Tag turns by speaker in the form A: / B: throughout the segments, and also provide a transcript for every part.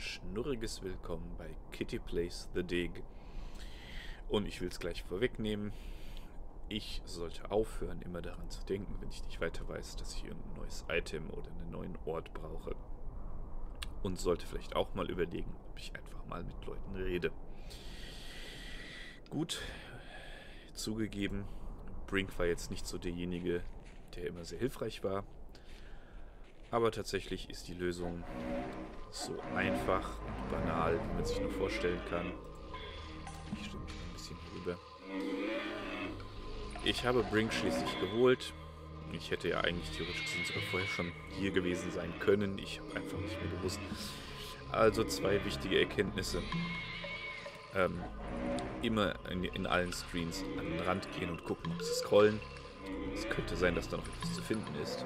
A: schnurriges Willkommen bei Kitty Plays The Dig. Und ich will es gleich vorwegnehmen. Ich sollte aufhören, immer daran zu denken, wenn ich nicht weiter weiß, dass ich ein neues Item oder einen neuen Ort brauche. Und sollte vielleicht auch mal überlegen, ob ich einfach mal mit Leuten rede. Gut, zugegeben, Brink war jetzt nicht so derjenige, der immer sehr hilfreich war. Aber tatsächlich ist die Lösung so einfach und banal, wie man sich nur vorstellen kann. Ich stimme mich ein bisschen rüber. Ich habe Brink schließlich geholt. Ich hätte ja eigentlich theoretisch gesehen sogar vorher schon hier gewesen sein können. Ich habe einfach nicht mehr gewusst. Also zwei wichtige Erkenntnisse. Ähm, immer in, in, allen Screens an den Rand gehen und gucken, ob sie scrollen. Es könnte sein, dass da noch etwas zu finden ist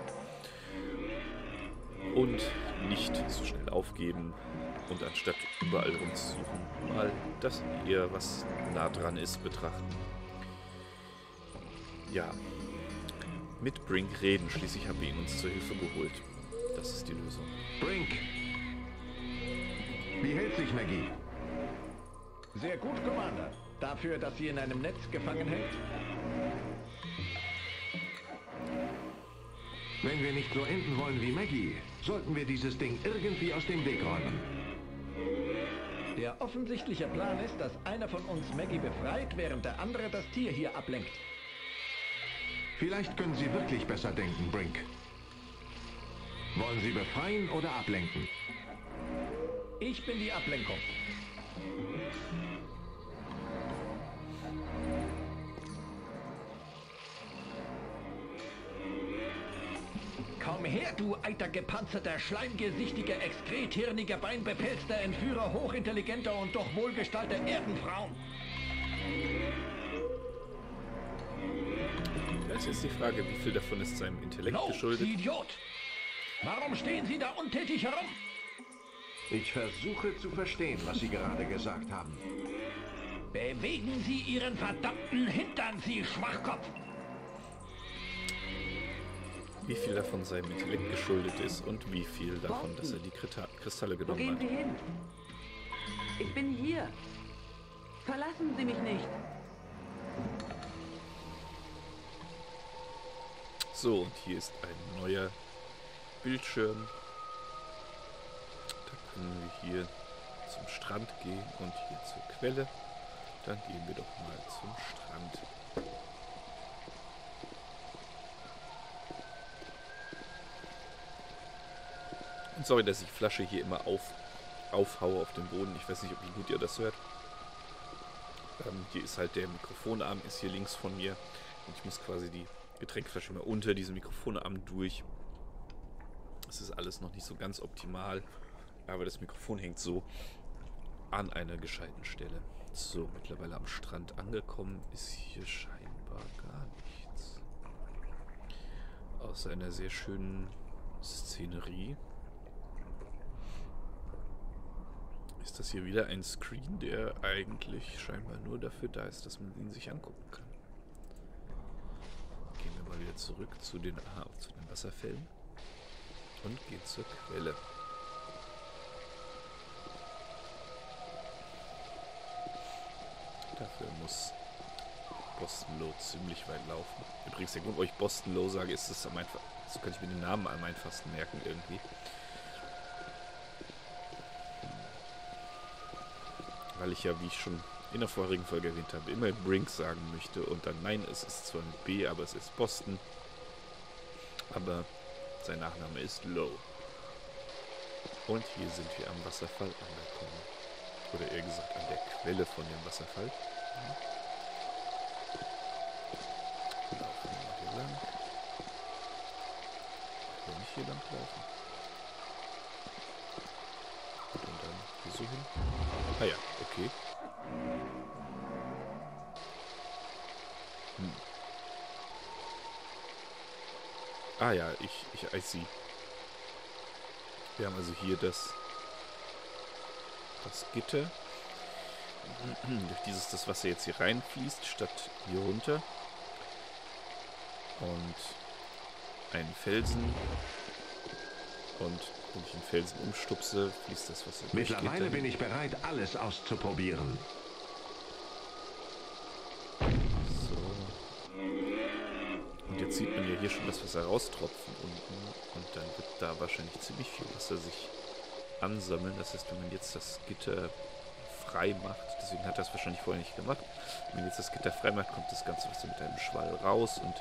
A: und nicht zu schnell aufgeben und anstatt überall rumzusuchen, mal das eher was nah dran ist betrachten. Ja, mit Brink reden, schließlich haben wir ihn uns zur Hilfe geholt. Das ist die Lösung.
B: Brink! Wie hält sich Maggie?
C: Sehr gut, Commander. Dafür, dass sie in einem Netz gefangen hält?
B: Wenn wir nicht so enden wollen wie Maggie, sollten wir dieses Ding irgendwie aus dem Weg räumen.
C: Der offensichtliche Plan ist, dass einer von uns Maggie befreit, während der andere das Tier hier ablenkt.
B: Vielleicht können Sie wirklich besser denken, Brink. Wollen Sie befreien oder ablenken?
C: Ich bin die Ablenkung. Her, du eitergepanzerter, schleimgesichtiger, exkrethirniger, beinbepelzter Entführer hochintelligenter und doch wohlgestalter Erdenfrauen.
A: Das ist jetzt die Frage, wie viel davon ist seinem Intellekt
C: no,
A: geschuldet?
C: Idiot! Warum stehen Sie da untätig herum?
B: Ich versuche zu verstehen, was Sie gerade gesagt haben.
C: Bewegen Sie Ihren verdammten Hintern, Sie Schwachkopf!
A: Wie viel davon seinem Intellekt geschuldet ist und wie viel davon, dass er die Kristalle genommen
D: Wo gehen Sie hin? Ich bin hier. Verlassen Sie mich nicht.
A: So, und hier ist ein neuer Bildschirm. Da können wir hier zum Strand gehen und hier zur Quelle. Dann gehen wir doch mal zum Strand. Sorry, dass ich Flasche hier immer auf, aufhaue auf dem Boden. Ich weiß nicht, wie gut ihr das hört. Ähm, hier ist halt der Mikrofonarm, ist hier links von mir. Und ich muss quasi die Getränkflasche mal unter diesem Mikrofonarm durch. Das ist alles noch nicht so ganz optimal. Aber das Mikrofon hängt so an einer gescheiten Stelle. So, mittlerweile am Strand angekommen, ist hier scheinbar gar nichts. Außer einer sehr schönen Szenerie. Ist das hier wieder ein Screen, der eigentlich scheinbar nur dafür da ist, dass man ihn sich angucken kann. Gehen wir mal wieder zurück zu den, aha, zu den Wasserfällen und gehen zur Quelle. Dafür muss Boston Low ziemlich weit laufen. Übrigens, der Grund, warum ich Boston Low sage, ist es am einfachsten, so kann ich mir den Namen am einfachsten merken irgendwie. Weil ich ja, wie ich schon in der vorherigen Folge erwähnt habe, immer Brink sagen möchte und dann nein, es ist zwar ein B, aber es ist Boston. Aber sein Nachname ist Low. Und hier sind wir am Wasserfall angekommen. Oder eher gesagt an der Quelle von dem Wasserfall. Laufen wir hier lang. Ich will nicht hier lang laufen. Und dann hier so hin. Ah ja, okay. Hm. Ah ja, ich, ich, I see. Wir haben also hier das, das Gitter. Durch dieses das Wasser jetzt hier reinfließt, statt hier runter. Und einen Felsen. Und Wenn ich den Felsen umstupse, fließt das Wasser durch.
B: Mittlerweile bin ich bereit, alles auszuprobieren.
A: So. Und jetzt sieht man ja hier schon das Wasser raustropfen unten. Und dann wird da wahrscheinlich ziemlich viel Wasser sich ansammeln. Das heißt, wenn man jetzt das Gitter frei macht, deswegen hat er das wahrscheinlich vorher nicht gemacht. Wenn man jetzt das Gitter frei macht, kommt das ganze Wasser mit einem Schwall raus und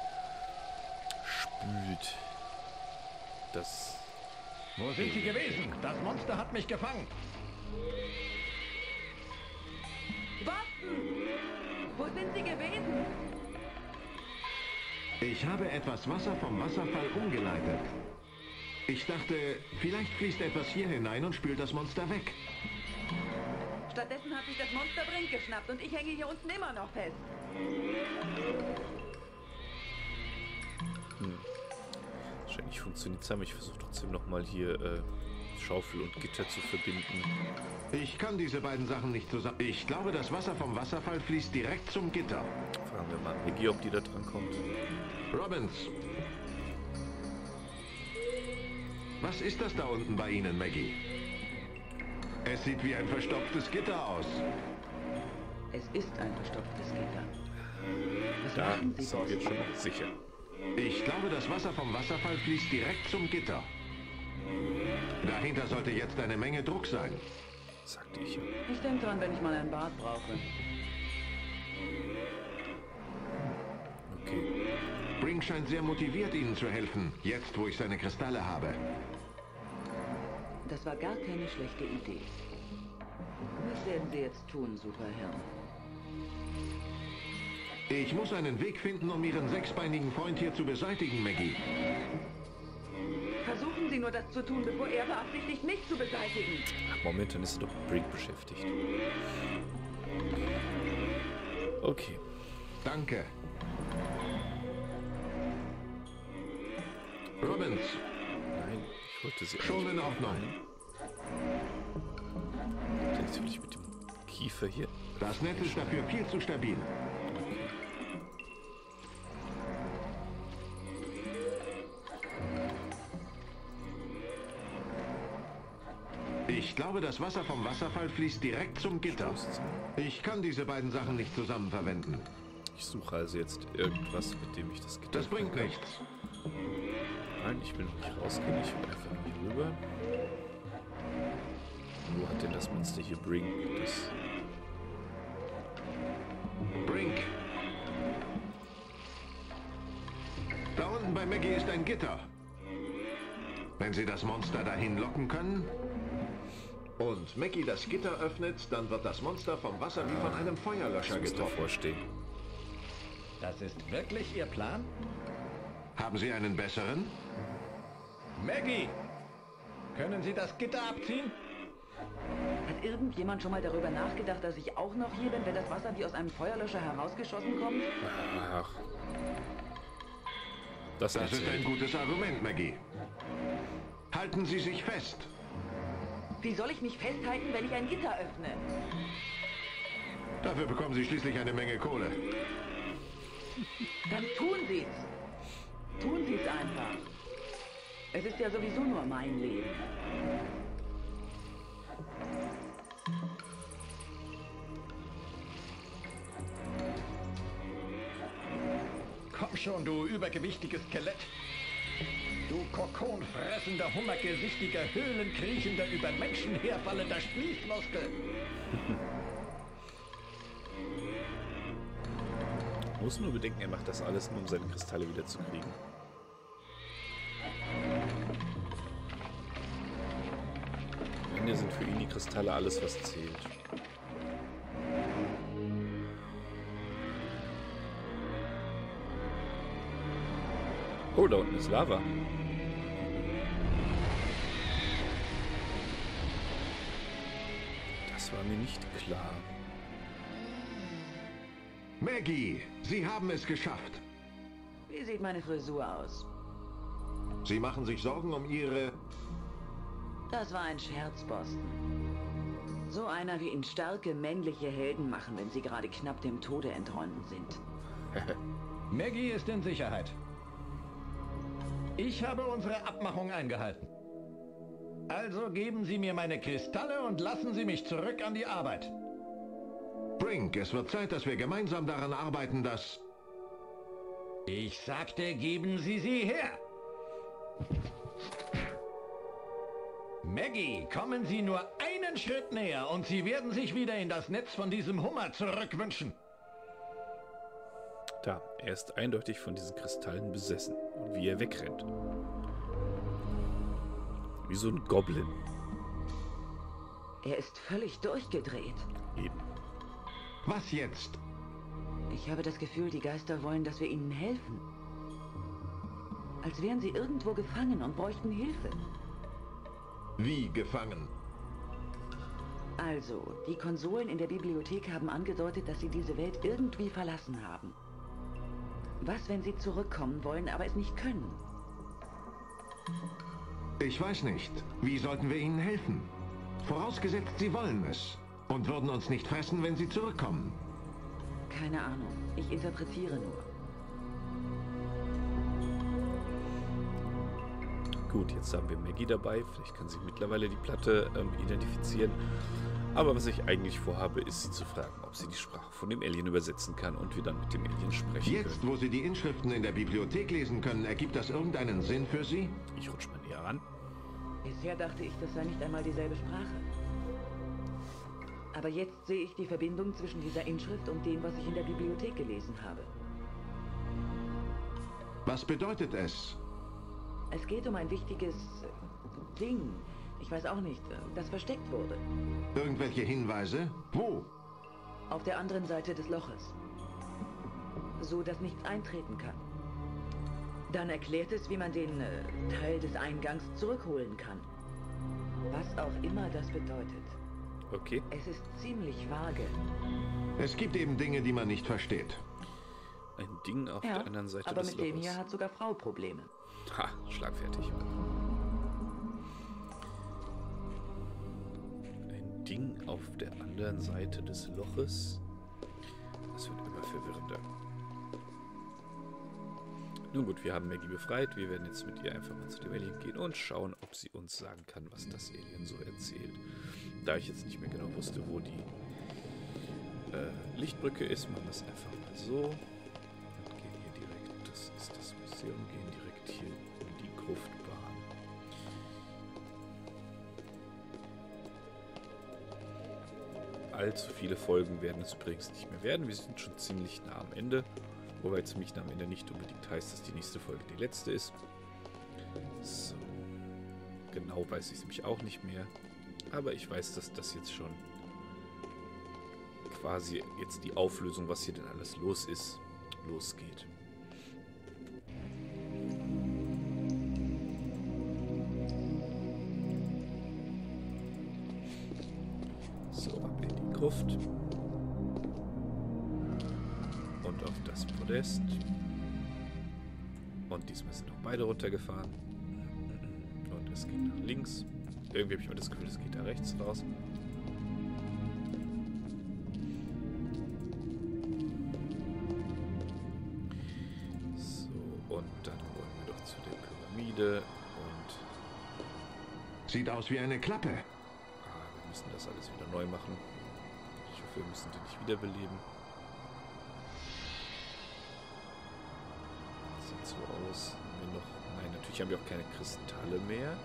A: spült das.
C: Wo sind Sie gewesen? Das Monster hat mich gefangen.
D: Warten! Wo sind Sie gewesen?
B: Ich habe etwas Wasser vom Wasserfall umgeleitet. Ich dachte, vielleicht fließt etwas hier hinein und spült das Monster weg.
D: Stattdessen hat sich das Monster Brink geschnappt und ich hänge hier unten immer noch fest.
A: Wahrscheinlich funktioniert es aber ich versuche trotzdem nochmal hier äh, Schaufel und Gitter zu verbinden.
B: Ich kann diese beiden Sachen nicht zusammen... Ich glaube, das Wasser vom Wasserfall fließt direkt zum Gitter.
A: Fragen wir mal Maggie, ob die da dran kommt.
B: Robbins. Was ist das da unten bei Ihnen, Maggie? Es sieht wie ein verstopftes Gitter aus.
D: Es ist ein verstopftes Gitter. Was
A: Da sind wir jetzt schon mal sicher.
B: Ich glaube, das Wasser vom Wasserfall fließt direkt zum Gitter. Dahinter sollte jetzt eine Menge Druck sein.
A: Sagte ich ja.
D: Ich denke dran, wenn ich mal ein Bad brauche.
A: Okay.
B: Brink scheint sehr motiviert, Ihnen zu helfen, jetzt wo ich seine Kristalle habe.
D: Das war gar keine schlechte Idee. Was werden Sie jetzt tun, Superhirn?
B: Ich muss einen Weg finden, um Ihren sechsbeinigen Freund hier zu beseitigen, Maggie.
D: Versuchen Sie nur das zu tun, bevor er beabsichtigt, mich zu beseitigen.
A: Ach, Moment, dann ist er doch mit Brink beschäftigt. Okay.
B: Danke. Robbins,
A: Nein, ich wollte sie
B: Schon in Ordnung.
A: Natürlich mit dem Kiefer hier.
B: das Netz ist dafür viel zu stabil. Ich glaube, das Wasser vom Wasserfall fließt direkt zum Gitter. Ich kann diese beiden Sachen nicht zusammen verwenden.
A: Ich suche also jetzt irgendwas, mit dem ich das Gitter...
B: Das bringt
A: kann.
B: nichts.
A: Nein, ich will noch nicht rausgehen. Ich will einfach nur hier rüber. Wo hat denn das Monster hier Brink? Das...
B: Brink. Da unten bei Maggie ist ein Gitter. Wenn Sie das Monster dahin locken können und Maggie das Gitter öffnet, dann wird das Monster vom Wasser wie von einem Feuerlöscher getroffen.
C: Das ist wirklich Ihr Plan?
B: Haben Sie einen besseren?
C: Maggie! Können Sie das Gitter abziehen?
D: Hat irgendjemand schon mal darüber nachgedacht, dass ich auch noch hier bin, wenn das Wasser wie aus einem Feuerlöscher herausgeschossen kommt?
A: Ach. Das,
B: Das ist ein gutes Argument, Maggie. Halten Sie sich fest.
D: Wie soll ich mich festhalten, wenn ich ein Gitter öffne?
B: Dafür bekommen Sie schließlich eine Menge Kohle.
D: Dann tun Sie es. Tun Sie es einfach. Es ist ja sowieso nur mein Leben.
C: Komm schon, du übergewichtiges Skelett. Du kokonfressender, hummergesichtiger, höhlenkriechender, über Menschen herfallender Spießmuskel.
A: muss nur bedenken, er macht das alles nur, um seine Kristalle wieder zu kriegen. Am Ende sind für ihn die Kristalle alles, was zählt. Oh, da unten ist Lava. War mir nicht klar.
B: Maggie, Sie haben es geschafft.
D: Wie sieht meine Frisur aus?
B: Sie machen sich Sorgen um Ihre...
D: Das war ein Scherz, Boston. So einer wie ihn starke männliche Helden machen, wenn sie gerade knapp dem Tode entronnen sind.
C: Maggie ist in Sicherheit. Ich habe unsere Abmachung eingehalten. Also geben Sie mir meine Kristalle und lassen Sie mich zurück an die Arbeit.
B: Brink, es wird Zeit, dass wir gemeinsam daran arbeiten, dass...
C: Ich sagte, geben Sie sie her. Maggie, kommen Sie nur einen Schritt näher und Sie werden sich wieder in das Netz von diesem Hummer zurückwünschen.
A: Da, er ist eindeutig von diesen Kristallen besessen. Und wie er wegrennt. Wie so ein Goblin.
D: Er ist völlig durchgedreht.
A: Eben.
B: Was jetzt?
D: Ich habe das Gefühl, die Geister wollen, dass wir ihnen helfen. Als wären sie irgendwo gefangen und bräuchten Hilfe.
B: Wie gefangen?
D: Also, die Konsolen in der Bibliothek haben angedeutet, dass sie diese Welt irgendwie verlassen haben. Was, wenn sie zurückkommen wollen, aber es nicht können?
B: Ich weiß nicht. Wie sollten wir ihnen helfen? Vorausgesetzt, sie wollen es. Und würden uns nicht fressen, wenn sie zurückkommen.
D: Keine Ahnung. Ich interpretiere nur.
A: Gut, jetzt haben wir Maggie dabei. Vielleicht kann sie mittlerweile die Platte ähm, identifizieren. Aber was ich eigentlich vorhabe, ist sie zu fragen, ob sie die Sprache von dem Alien übersetzen kann und wir dann mit dem Alien sprechen
B: Jetzt,
A: können.
B: wo Sie die Inschriften in der Bibliothek lesen können, ergibt das irgendeinen Sinn für Sie?
A: Ich rutsch mal näher ran.
D: Bisher dachte ich, das sei nicht einmal dieselbe Sprache. Aber jetzt sehe ich die Verbindung zwischen dieser Inschrift und dem, was ich in der Bibliothek gelesen habe.
B: Was bedeutet es?
D: Es geht um ein wichtiges äh, Ding. Ich weiß auch nicht, äh, das versteckt wurde.
B: Irgendwelche Hinweise? Wo?
D: Auf der anderen Seite des Loches. So, dass nichts eintreten kann. Dann erklärt es, wie man den äh, Teil des Eingangs zurückholen kann. Was auch immer das bedeutet.
A: Okay.
D: Es ist ziemlich vage.
B: Es gibt eben Dinge, die man nicht versteht.
A: Ein Ding auf
D: Ja,
A: der anderen Seite
D: aber
A: des
D: mit dem
A: Loches.
D: hier hat sogar Frau Probleme.
A: Ha, schlagfertig. Ein Ding auf der anderen Seite des Loches. Das wird immer verwirrender. Nun gut, wir haben Maggie befreit. Wir werden jetzt mit ihr einfach mal zu dem Alien gehen und schauen, ob sie uns sagen kann, was das Alien so erzählt. Da ich jetzt nicht mehr genau wusste, wo die äh, Lichtbrücke ist, machen wir es einfach mal so. Und gehen hier direkt, das ist das Museum, gehen direkt hier in die Gruftbahn. Allzu viele Folgen werden es übrigens nicht mehr werden. Wir sind schon ziemlich nah am Ende. Wobei ziemlich nah am Ende nicht unbedingt heißt, dass die nächste Folge die letzte ist. So. Genau weiß ich es nämlich auch nicht mehr. Aber ich weiß, dass das jetzt schon quasi jetzt die Auflösung, was hier denn alles los ist, losgeht. So, ab in die Gruft. Und auf das Podest. Und diesmal sind noch beide runtergefahren. Und es geht nach links. Irgendwie habe ich immer das Gefühl, es geht da rechts raus. So, und dann wollen wir doch zu der Pyramide. Und
B: Sieht aus wie eine Klappe.
A: ah, wir müssen das alles wieder neu machen. Ich hoffe, wir müssen die nicht wiederbeleben. Natürlich haben wir auch keine Kristalle mehr.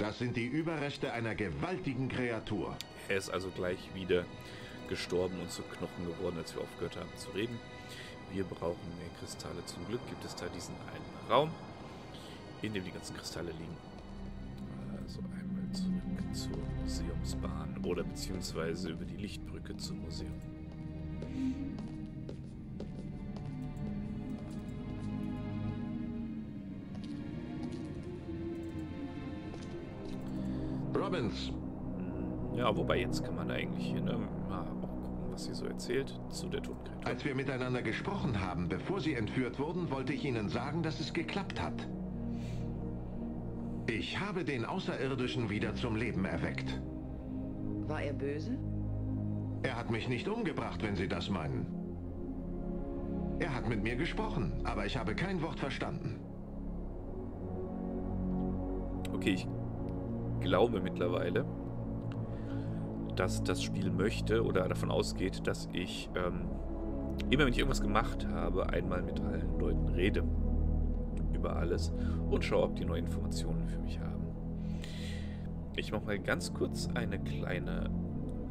B: Das sind die Überreste einer gewaltigen Kreatur.
A: Er ist also gleich wieder gestorben und zu Knochen geworden, als wir aufgehört haben zu reden. Wir brauchen mehr Kristalle. Zum Glück gibt es da diesen einen Raum, in dem die ganzen Kristalle liegen. Also einmal zurück zur Museumsbahn oder beziehungsweise über die Lichtbrücke zum Museum.
B: Robbins,
A: Ja, wobei jetzt kann man eigentlich hier ne, mal auch gucken, was sie so erzählt zu der Totenkreatur.
B: als wir miteinander gesprochen haben, bevor Sie entführt wurden, wollte ich Ihnen sagen, dass es geklappt hat. Ich habe den Außerirdischen wieder zum Leben erweckt.
D: War er böse?
B: Er hat mich nicht umgebracht, wenn Sie das meinen. Er hat mit mir gesprochen, aber ich habe kein Wort verstanden.
A: Okay, ich glaube mittlerweile, dass das Spiel möchte oder davon ausgeht, dass ich ähm, immer, wenn ich irgendwas gemacht habe, einmal mit allen Leuten rede über alles und schaue, ob die neue Informationen für mich haben. Ich mache mal ganz kurz eine kleine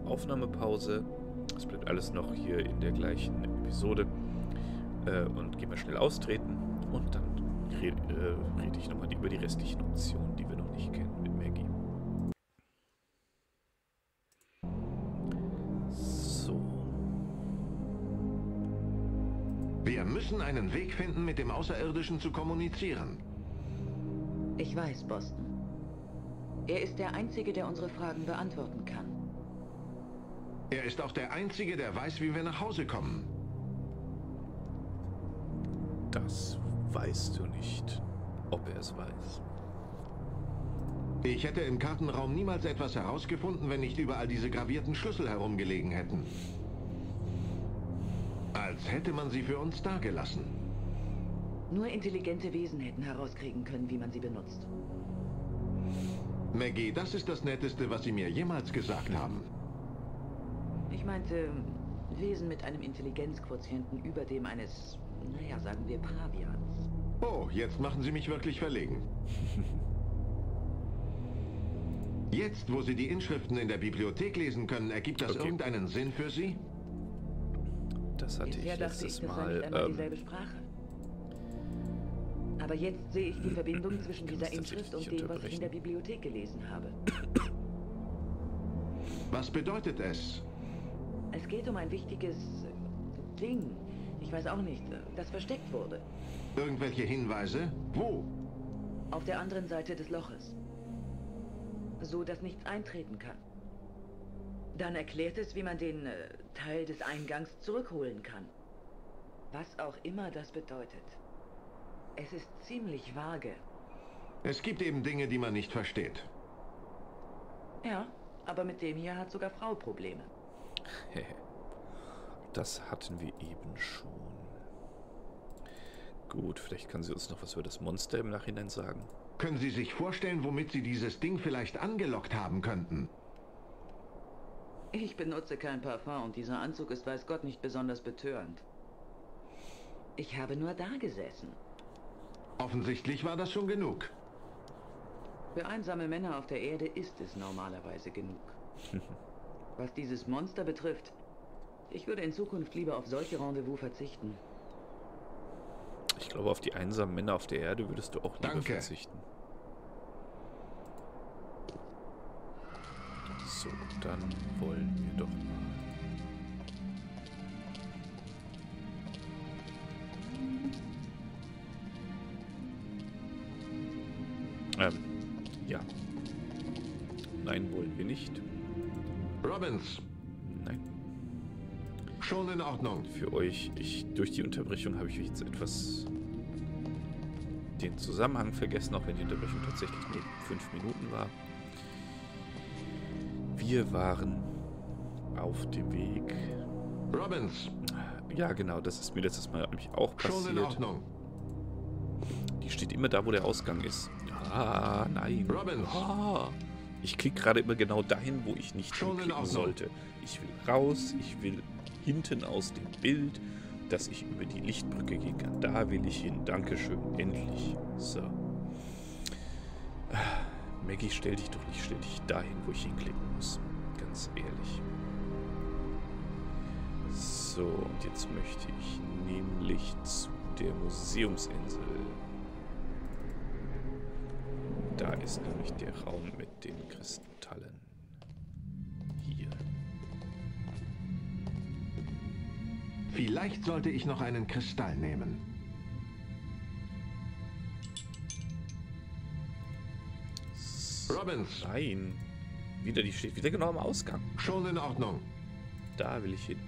A: Aufnahmepause. Es bleibt alles noch hier in der gleichen Episode. Äh, und gehe mal schnell austreten und dann rede, äh, rede ich nochmal über die restlichen Optionen, die wir noch nicht kennen
B: einen Weg finden, mit dem Außerirdischen zu kommunizieren.
D: Ich weiß, Boston. Er ist der Einzige, der unsere Fragen beantworten kann.
B: Er ist auch der Einzige, der weiß, wie wir nach Hause kommen.
A: Das weißt du nicht, ob er es weiß.
B: Ich hätte im Kartenraum niemals etwas herausgefunden, wenn nicht überall diese gravierten Schlüssel herumgelegen hätten. Als hätte man sie für uns dagelassen.
D: Nur intelligente Wesen hätten herauskriegen können, wie man sie benutzt.
B: Maggie, das ist das Netteste, was Sie mir jemals gesagt haben.
D: Ich meinte Wesen mit einem Intelligenzquotienten über dem eines, naja, sagen wir Pavians.
B: Oh, jetzt machen Sie mich wirklich verlegen. Jetzt, wo Sie die Inschriften in der Bibliothek lesen können, ergibt das
A: Okay.
B: irgendeinen Sinn für Sie?
A: Das hatte
D: Bisher
A: ich
D: dachte
A: letztes
D: ich,
A: Mal.
D: nicht einmal
A: Ähm,
D: dieselbe Sprache. Aber jetzt sehe ich die Verbindung zwischen
A: kann
D: dieser
A: das tatsächlich
D: Inschrift und dem, was ich in der Bibliothek gelesen habe.
B: Was bedeutet es?
D: Es geht um ein wichtiges äh, Ding. Ich weiß auch nicht, äh, das versteckt wurde.
B: Irgendwelche Hinweise? Wo?
D: Auf der anderen Seite des Loches. So, dass nichts eintreten kann. Dann erklärt es, wie man den äh, Teil des Eingangs zurückholen kann. Was auch immer das bedeutet. Es ist ziemlich vage.
B: Es gibt eben Dinge, die man nicht versteht.
D: Ja, aber mit dem hier hat sogar Frau Probleme.
A: das hatten wir eben schon. Gut, vielleicht kann sie uns noch was über das Monster im Nachhinein sagen.
B: Können Sie sich vorstellen, womit Sie dieses Ding vielleicht angelockt haben könnten?
D: Ich benutze kein Parfum und dieser Anzug ist weiß Gott nicht besonders betörend. Ich habe nur da gesessen.
B: Offensichtlich war das schon genug.
D: Für einsame Männer auf der Erde ist es normalerweise genug. Was dieses Monster betrifft, ich würde in Zukunft lieber auf solche Rendezvous verzichten.
A: Ich glaube, auf die einsamen Männer auf der Erde würdest du auch lieber
B: Danke.
A: verzichten. So, dann wollen wir doch mal. Ähm, ja. Nein, wollen wir nicht.
B: Robbins,
A: Nein.
B: schon in Ordnung.
A: für euch. Ich, durch die Unterbrechung habe ich jetzt etwas den Zusammenhang vergessen, auch wenn die Unterbrechung tatsächlich nur fünf Minuten war. Wir waren auf dem Weg.
B: Robbins,
A: Ja, genau, das ist mir letztes Mal nämlich auch
B: schon in
A: passiert.
B: Ordnung.
A: Die steht immer da, wo der Ausgang ist. Ah, nein.
B: Robbins.
A: Ah. Ich klicke gerade immer genau dahin, wo ich nicht klicken sollte. Ich will raus, ich will hinten aus dem Bild, dass ich über die Lichtbrücke gehen kann. Da will ich hin. Dankeschön. Endlich. So. Ah, Maggie, stell dich doch nicht ständig dahin, wo ich hinklicken muss. Ganz ehrlich. So, und jetzt möchte ich nämlich zu der Museumsinsel. Da ist nämlich der Raum mit den Kristallen. Hier.
B: Vielleicht sollte ich noch einen Kristall nehmen. Robbins,
A: Nein. Wieder, die steht wieder genau am Ausgang.
B: schon in Ordnung.
A: Da will ich hin.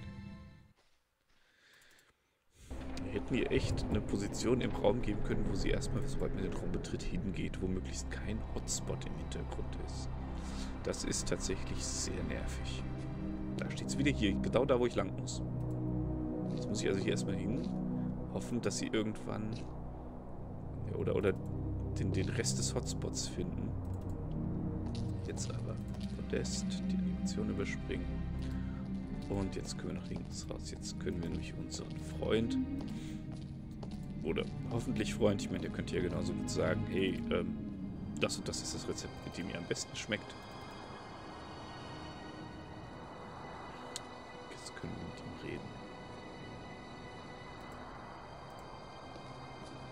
A: Hätten wir echt eine Position im Raum geben können, wo sie erstmal, sobald man den Raum betritt, hingeht, wo möglichst kein Hotspot im Hintergrund ist. Das ist tatsächlich sehr nervig. Da steht es wieder hier, genau da, wo ich lang muss. Jetzt muss ich also hier erstmal hin, hoffen, dass sie irgendwann ja, oder, oder den, den Rest des Hotspots finden. Jetzt aber Podest, die Animation überspringen. Und jetzt können wir nach links raus. Jetzt können wir nämlich unseren Freund oder hoffentlich Freund, ich meine, der könnte ja genauso gut sagen, hey, ähm, das und das ist das Rezept, mit dem ihr am besten schmeckt. Jetzt können wir mit ihm reden.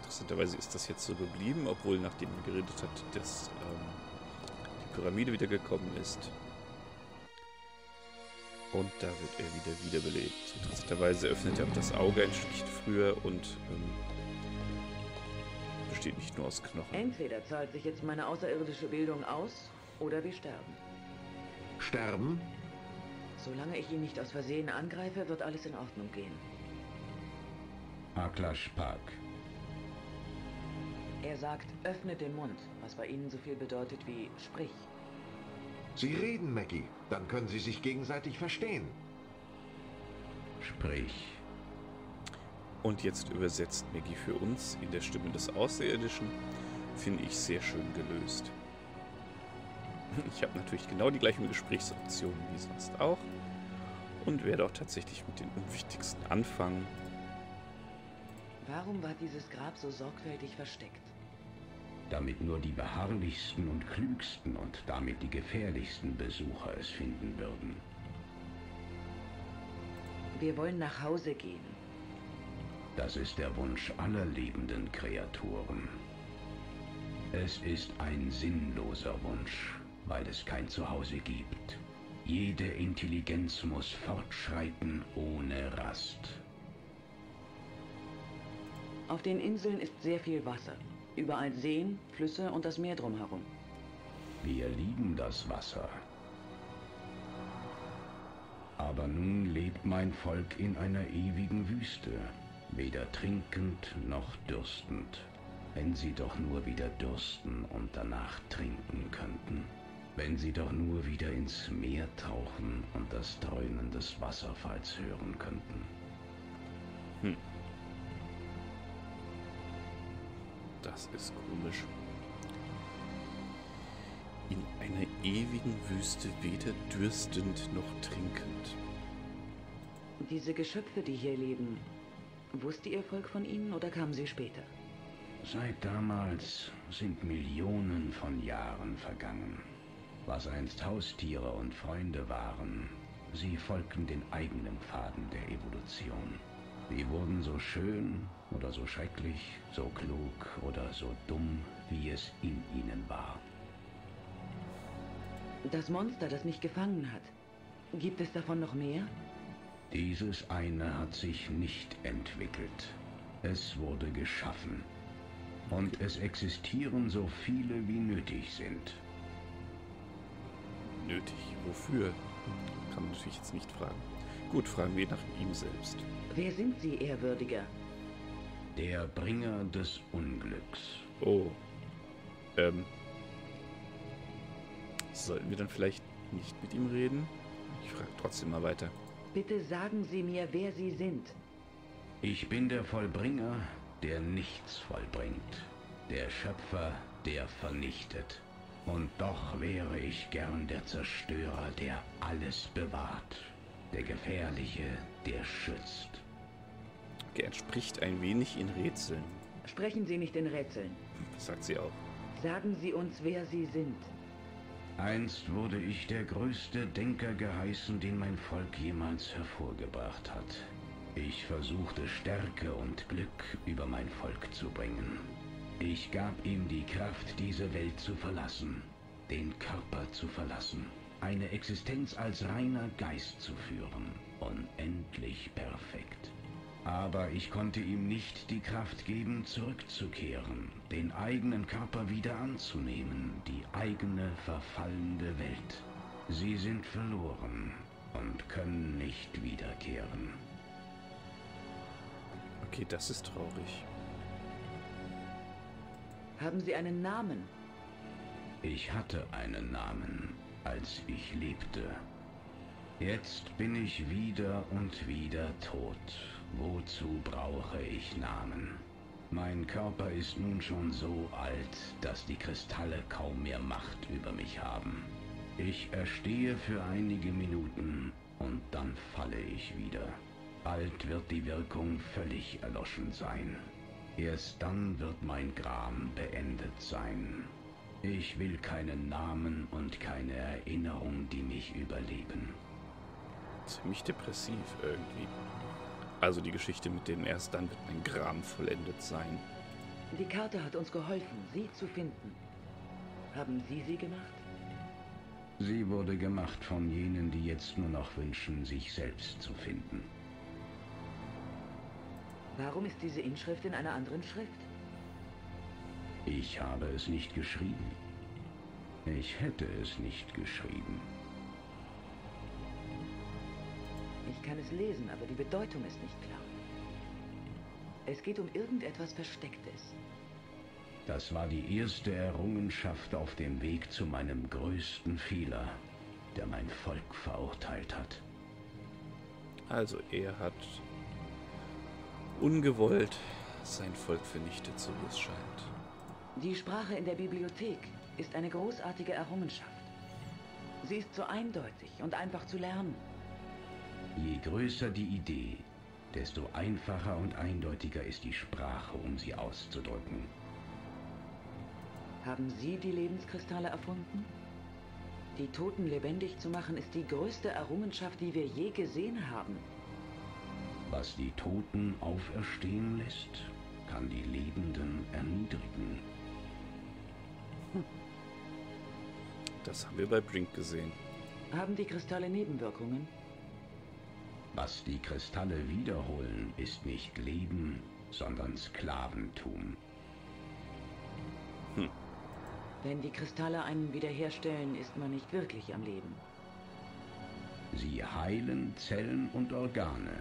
A: Interessanterweise ist das jetzt so geblieben, obwohl nachdem er geredet hat, dass ähm, Pyramide wieder gekommen ist. Und da wird er wieder wiederbelebt. Interessanterweise öffnet er auch das Auge ein Stückchen früher und ähm, besteht nicht nur aus Knochen.
D: Entweder zahlt sich jetzt meine außerirdische Bildung aus, oder wir sterben.
B: Sterben?
D: Solange ich ihn nicht aus Versehen angreife, wird alles in Ordnung gehen.
C: Aklash Park.
D: Er sagt, öffnet den Mund, was bei Ihnen so viel bedeutet wie sprich.
B: Sie reden, Maggie. Dann können Sie sich gegenseitig verstehen.
C: Sprich.
A: Und jetzt übersetzt Maggie für uns in der Stimme des Außerirdischen. Finde ich sehr schön gelöst. Ich habe natürlich genau die gleichen Gesprächsoptionen wie sonst auch. Und werde auch tatsächlich mit den unwichtigsten anfangen.
D: Warum war dieses Grab so sorgfältig versteckt?
C: Damit nur die beharrlichsten und klügsten und damit die gefährlichsten Besucher es finden würden.
D: Wir wollen nach Hause gehen.
C: Das ist der Wunsch aller lebenden Kreaturen. Es ist ein sinnloser Wunsch, weil es kein Zuhause gibt. Jede Intelligenz muss fortschreiten ohne Rast.
D: Auf den Inseln ist sehr viel Wasser. Überall Seen, Flüsse und das Meer drumherum.
C: Wir lieben das Wasser. Aber nun lebt mein Volk in einer ewigen Wüste, weder trinkend noch dürstend. Wenn sie doch nur wieder dürsten und danach trinken könnten. Wenn sie doch nur wieder ins Meer tauchen und das Dröhnen des Wasserfalls hören könnten.
A: Hm. Das ist komisch. In einer ewigen Wüste weder dürstend noch trinkend.
D: Diese Geschöpfe, die hier leben, wusste Ihr Volk von ihnen oder kamen sie später?
C: Seit damals sind Millionen von Jahren vergangen. Was einst Haustiere und Freunde waren, sie folgten den eigenen Pfaden der Evolution. Sie wurden so schön oder so schrecklich, so klug oder so dumm, wie es in ihnen war.
D: Das Monster, das mich gefangen hat. Gibt es davon noch mehr?
C: Dieses eine hat sich nicht entwickelt. Es wurde geschaffen. Und es existieren so viele, wie nötig sind.
A: Nötig. Wofür? Kann man natürlich jetzt nicht fragen. Gut, fragen wir nach ihm selbst.
D: Wer sind Sie, Ehrwürdiger?
C: Der Bringer des Unglücks.
A: Oh. Ähm. Sollten wir dann vielleicht nicht mit ihm reden? Ich frage trotzdem mal weiter.
D: Bitte sagen Sie mir, wer Sie sind.
C: Ich bin der Vollbringer, der nichts vollbringt. Der Schöpfer, der vernichtet. Und doch wäre ich gern der Zerstörer, der alles bewahrt. Der Gefährliche, der schützt.
A: Okay, er spricht ein wenig in Rätseln.
D: Sprechen Sie nicht in Rätseln.
A: Das sagt sie auch.
D: Sagen Sie uns, wer Sie sind.
C: Einst wurde ich der größte Denker geheißen, den mein Volk jemals hervorgebracht hat. Ich versuchte Stärke und Glück über mein Volk zu bringen. Ich gab ihm die Kraft, diese Welt zu verlassen, den Körper zu verlassen, eine Existenz als reiner Geist zu führen, unendlich perfekt. Aber ich konnte ihm nicht die Kraft geben, zurückzukehren, den eigenen Körper wieder anzunehmen, die eigene verfallende Welt. Sie sind verloren und können nicht wiederkehren.
A: Okay, das ist traurig.
D: Haben Sie einen Namen?
C: Ich hatte einen Namen, als ich lebte. Jetzt bin ich wieder und wieder tot. Wozu brauche ich Namen? Mein Körper ist nun schon so alt, dass die Kristalle kaum mehr Macht über mich haben. Ich erstehe für einige Minuten und dann falle ich wieder. Bald wird die Wirkung völlig erloschen sein. Erst dann wird mein Gram beendet sein. Ich will keinen Namen und keine Erinnerung, die mich überleben.
A: Ziemlich depressiv irgendwie. Also die Geschichte mit denen erst dann wird mein Gram vollendet sein.
D: Die Karte hat uns geholfen, sie zu finden. Haben Sie sie gemacht?
C: Sie wurde gemacht von jenen, die jetzt nur noch wünschen, sich selbst zu finden.
D: Warum ist diese Inschrift in einer anderen Schrift?
C: Ich habe es nicht geschrieben. Ich hätte es nicht geschrieben.
D: Ich kann es lesen, aber die Bedeutung ist nicht klar. Es geht um irgendetwas Verstecktes.
C: Das war die erste Errungenschaft auf dem Weg zu meinem größten Fehler, der mein Volk verurteilt hat.
A: Also er hat ungewollt sein Volk vernichtet, so wie es scheint.
D: Die Sprache in der Bibliothek ist eine großartige Errungenschaft. Sie ist so eindeutig und einfach zu lernen.
C: Je größer die Idee, desto einfacher und eindeutiger ist die Sprache, um sie auszudrücken.
D: Haben Sie die Lebenskristalle erfunden? Die Toten lebendig zu machen, ist die größte Errungenschaft, die wir je gesehen haben.
C: Was die Toten auferstehen lässt, kann die Lebenden erniedrigen.
A: Das haben wir bei Brink gesehen.
D: Haben die Kristalle Nebenwirkungen?
C: Was die Kristalle wiederholen, ist nicht Leben, sondern Sklaventum.
A: Hm.
D: Wenn die Kristalle einen wiederherstellen, ist man nicht wirklich am Leben.
C: Sie heilen Zellen und Organe,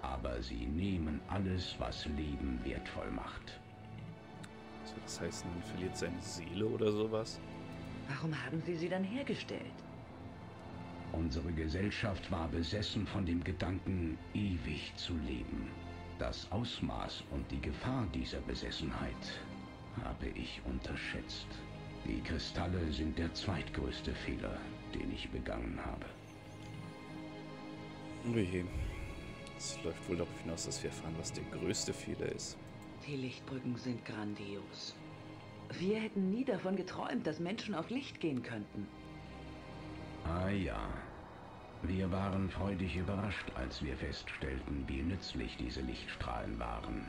C: aber sie nehmen alles, was Leben wertvoll macht.
A: So, das heißt, man verliert seine Seele oder sowas?
D: Warum haben Sie sie dann hergestellt?
C: Unsere Gesellschaft war besessen von dem Gedanken, ewig zu leben. Das Ausmaß und die Gefahr dieser Besessenheit habe ich unterschätzt. Die Kristalle sind der zweitgrößte Fehler, den ich begangen habe.
A: Ui, es läuft wohl darauf hinaus, dass wir erfahren, was der größte Fehler ist.
D: Die Lichtbrücken sind grandios. Wir hätten nie davon geträumt, dass Menschen auf Licht gehen könnten.
C: Ah ja. Wir waren freudig überrascht, als wir feststellten, wie nützlich diese Lichtstrahlen waren.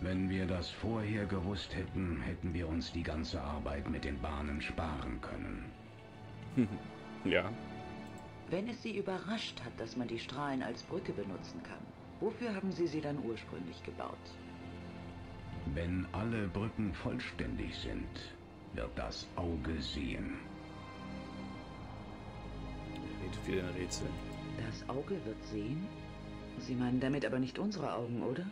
C: Wenn wir das vorher gewusst hätten, hätten wir uns die ganze Arbeit mit den Bahnen sparen können.
A: ja.
D: Wenn es Sie überrascht hat, dass man die Strahlen als Brücke benutzen kann, wofür haben Sie sie dann ursprünglich gebaut?
C: Wenn alle Brücken vollständig sind, wird das Auge sehen.
A: Redet ein Rätsel.
D: Das Auge wird sehen? Sie meinen damit aber nicht unsere Augen, oder?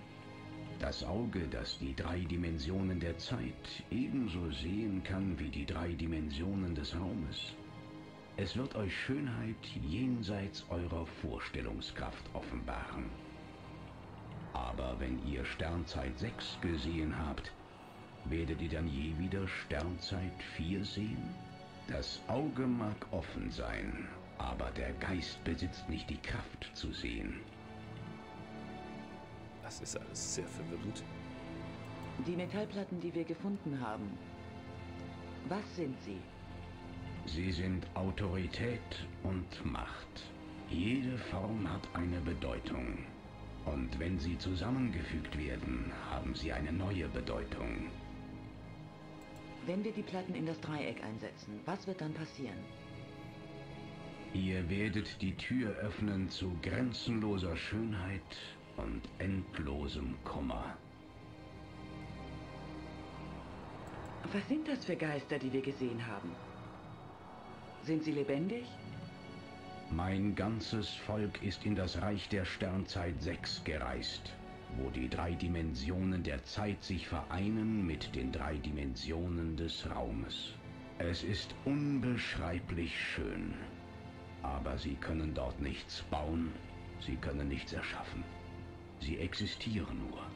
C: Das Auge, das die drei Dimensionen der Zeit ebenso sehen kann wie die drei Dimensionen des Raumes. Es wird euch Schönheit jenseits eurer Vorstellungskraft offenbaren. Aber wenn ihr Sternzeit 6 gesehen habt, werdet ihr dann je wieder Sternzeit 4 sehen? Das Auge mag offen sein, aber der Geist besitzt nicht die Kraft zu sehen.
A: Das ist alles sehr verwirrend.
D: Die Metallplatten, die wir gefunden haben. Was sind sie?
C: Sie sind Autorität und Macht. Jede Form hat eine Bedeutung. Und wenn sie zusammengefügt werden, haben sie eine neue Bedeutung.
D: Wenn wir die Platten in das Dreieck einsetzen, was wird dann passieren?
C: Ihr werdet die Tür öffnen zu grenzenloser Schönheit und endlosem Kummer.
D: Was sind das für Geister, die wir gesehen haben? Sind sie lebendig?
C: Mein ganzes Volk ist in das Reich der Sternzeit 6 gereist, wo die drei Dimensionen der Zeit sich vereinen mit den drei Dimensionen des Raumes. Es ist unbeschreiblich schön, aber sie können dort nichts bauen, sie können nichts erschaffen. Sie existieren nur,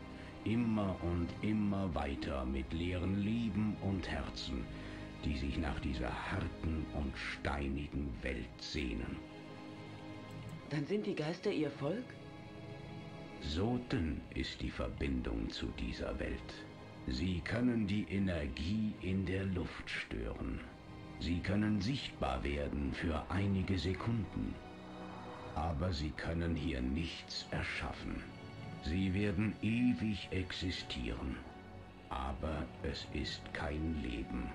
C: immer und immer weiter mit leeren Lieben und Herzen, die sich nach dieser harten und steinigen Welt sehnen.
D: Dann sind die Geister ihr Volk?
C: So dünn ist die Verbindung zu dieser Welt. Sie können die Energie in der Luft stören. Sie können sichtbar werden für einige Sekunden. Aber sie können hier nichts erschaffen. Sie werden ewig existieren. Aber es ist kein Leben.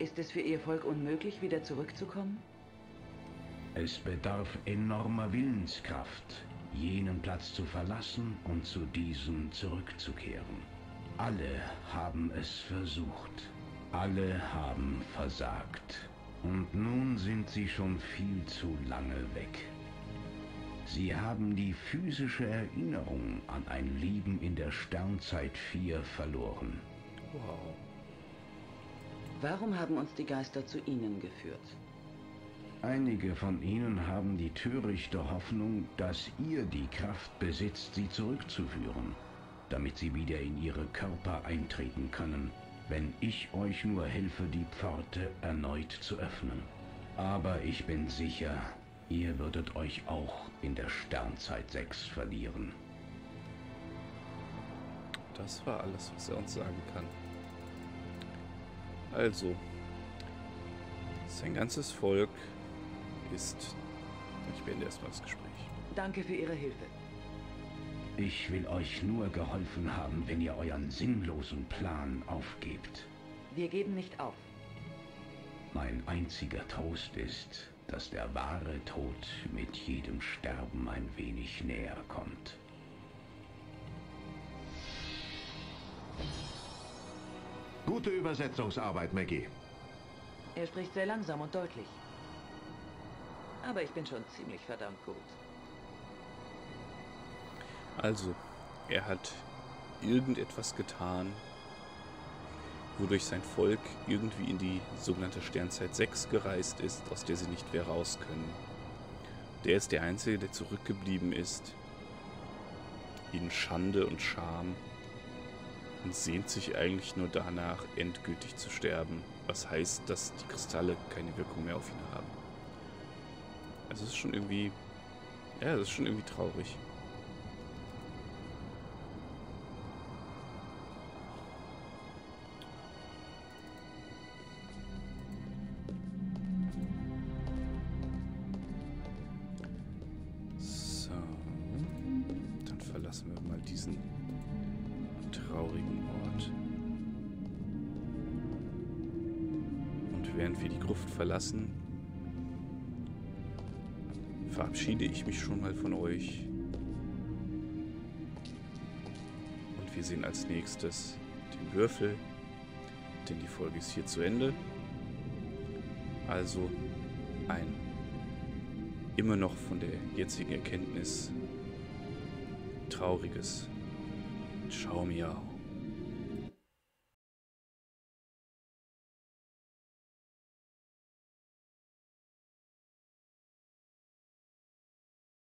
D: Ist es für ihr Volk unmöglich, wieder zurückzukommen?
C: Es bedarf enormer Willenskraft, jenen Platz zu verlassen und zu diesem zurückzukehren. Alle haben es versucht. Alle haben versagt. Und nun sind sie schon viel zu lange weg. Sie haben die physische Erinnerung an ein Leben in der Sternzeit 4 verloren.
A: Wow.
D: Warum haben uns die Geister zu ihnen geführt?
C: Einige von ihnen haben die törichte Hoffnung, dass ihr die Kraft besitzt, sie zurückzuführen, damit sie wieder in ihre Körper eintreten können, wenn ich euch nur helfe, die Pforte erneut zu öffnen. Aber ich bin sicher, ihr würdet euch auch in der Sternzeit 6 verlieren.
A: Das war alles, was er uns sagen kann. Also, sein ganzes Volk ist... Ich beende erstmal das Gespräch.
D: Danke für Ihre Hilfe.
C: Ich will euch nur geholfen haben, wenn ihr euren sinnlosen Plan aufgebt.
D: Wir geben nicht auf.
C: Mein einziger Trost ist, dass der wahre Tod mit jedem Sterben ein wenig näher kommt.
B: Gute Übersetzungsarbeit, Maggie.
D: Er spricht sehr langsam und deutlich. Aber ich bin schon ziemlich verdammt gut.
A: Also, er hat irgendetwas getan, wodurch sein Volk irgendwie in die sogenannte Sternzeit 6 gereist ist, aus der sie nicht mehr raus können. Der ist der Einzige, der zurückgeblieben ist, in Schande und Scham und sehnt sich eigentlich nur danach, endgültig zu sterben, was heißt, dass die Kristalle keine Wirkung mehr auf ihn haben. Es ist schon irgendwie, ja, das ist schon irgendwie traurig. Als nächstes den Würfel, denn die Folge ist hier zu Ende. Also ein immer noch von der jetzigen Erkenntnis trauriges Ciao Miau.